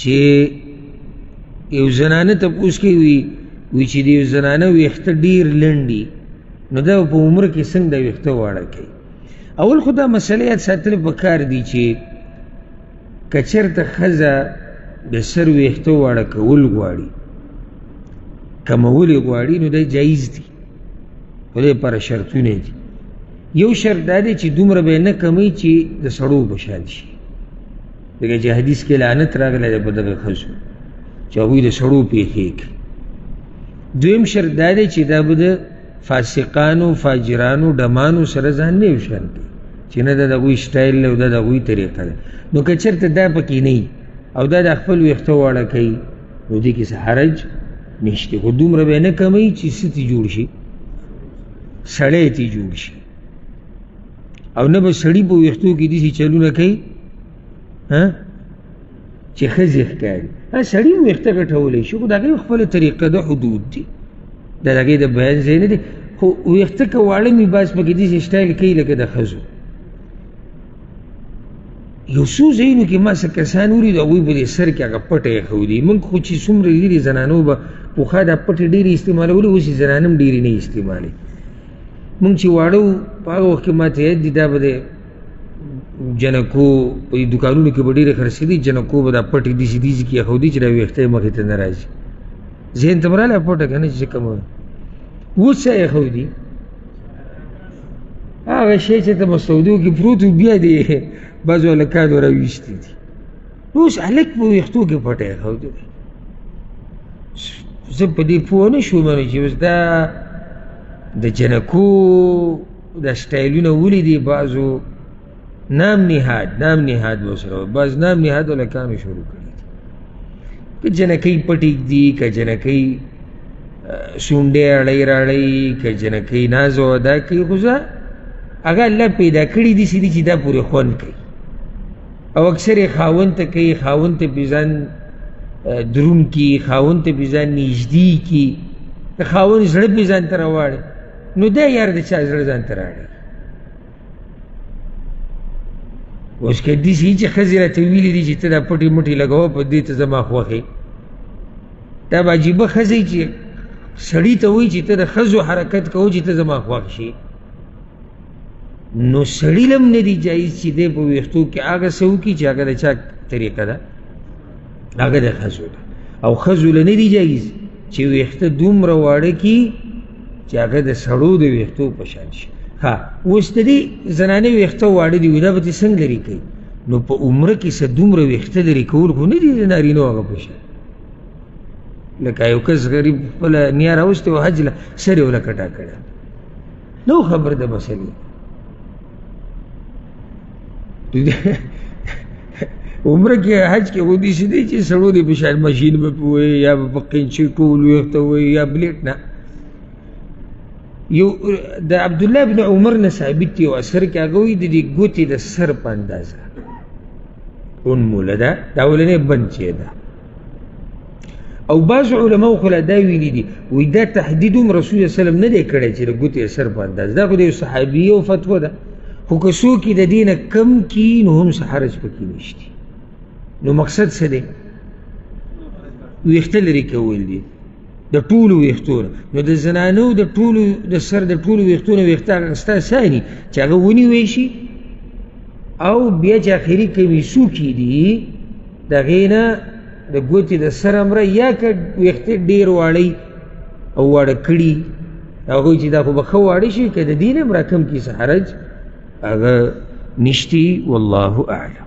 چې یو زنانه ته پوس کې وی وی چې دی زنانه ویخته ډیر لنډي نو دا په عمر کې څنګه د ویخته واړه کوي اول خدا مسلې ساتل پکار دي چې کچرته خزه د سر ویخته واړه کول غواړي کمول غواړي نو دا جایز دي ولې پر شرطونه دي یو شرط دا دی چې دومره به نه کمی چې د سړو بشان شي دغه چې حدیث کې لعنت راغلی دی په دغه ښځو چې هغوی د سړو پېښې کوي دویم شرط دا دی چې دا به د فاسقانو فاجرانو ډمانو سره ځان نه وشان کوي چې نه د هغوی سټایل دی او دا د هغوی طریقه ده نو که چېرته دا پکې نه او دا د خپل ویښته واړه کوي نو دې کې څه حرج نشته خو دومره به نه کموي چې څه ترې جوړ شي سړی ترې جوړ شي او نه به سړی په ویښتو کې دي چلونه کوي ها چې خزي ښکاري ها سړی ویښته کټولې شو دا غي خپل طریقه د حدود دي دا لګي د بیان زین دي خو ویښته کواړه می باس پکې دي سټایل کوي لکه د خزو یو څو ځایونو کې ما څه کسان ولید هغوی به یې سر کې هغه پټی ښودي موږ خو چې څومره لیرې زنانو به پخوا دا پټې ډېرې استعمالولې اوس یې زنان هم ډېرې نه استعمالوي مونږ چې واړو په هغه وخت کې ما ته یاد دي دا به د جنکو په دې دوکانونو کې به ډېرې خرڅې دي جنکو به دا پټې دي چې دي چې کې خو دي چې دا ویښته یې مخې ته نه راځي ذهن ته مراله پټه که نه چې کوم اوس څه یې خو دي هغه شی چې ته مسعودو کې پروت بیا دی بعضو هلکانو راویستي دي اوس هلک په ویښتو کې پټه خو زه په دې پوه نه شوم چې اوس دا د جنکو د سټایلونه ولیدي بعضو نام نهاد نام نهاد وسره بعض نام نهاد له کام شروع کړي که جنکۍ پټې دي که جنکۍ شونډې اړۍ راړۍ که جنکۍ ناز او ادا کوي خو زه هغه الله پیدا کړي دي چې دا پورې خوند کوي او اکثر یې خاوند ته کوي خاوند ته پرې ځان دروم کړي خاوند ته پرې ځان نږدې کړي د خاوند زړه پرې ځان ته راواړي نو دی یار د چا زړه ځان ته راړي اوس که دي سي چې ښځې راته ویلي دي چې ته دا پټې مټې لګوه په دې ته زما خوښې دا به عجیبه ښځې چې سړی ته وایي چې ته د ښځو حرکت کوو چې ته زما خوښ شي نو سړی لم نه دی جایز چې دی په ویښتو کې هغه څه وکړي چې هغه د چا طریقه ده هغه د ښځو ده او ښځو له نه دی جایز چې ویښته دومره واړه کړي چې هغه د سړو د ویښتو په شان شي ها اوس د دې زنانې ویښته واړه دي دا به دې څنګه لرې کوي نو په عمره کې څه دومره ویښته لرې کول خو نه دي د نارینو هغه په شان لکه یو کس غریب خپله نیا راوستې وه حج له سر یې ولکټا کړی نو خبر د مسلې عمره کې حج کې ودی شي دي چې سړو دي په شان ماشين به پوي یا په قینچي ټول وخت وي یا بلیټ نه یو د عبد الله ابن عمر نه ثابت دی او اثر کې هغه وی دي ګوتی د سر په اندازه اون مولا دا دا ولنه بنچې ده او بعض علما خو لا دا ویلي دي وایي دا تهدید هم رسول الله وسلم نه دی کړی چې د ګوتې اثر په انداز دا خو د یو صحابي یو فتوا ده خو که څوک یې د دې نه کم کي نو هم څه حرج پکې نشته نو مقصد څه دی ویښته لرې کول دي د ټولو ویختونو نو د زنانو د ټولو د سر د ټولو ویختونو ویخته ستا سانی چې هغه ونی وی شي او بیا چې اخیری کوي سو کی دي د غینا د ګوتی د سر امر یا ک ویخته ډیر واړی او وړ کړي هغه چې دا خو بخو واړی شي کده دین امر کم کی سحرج هغه نشتی والله اعلم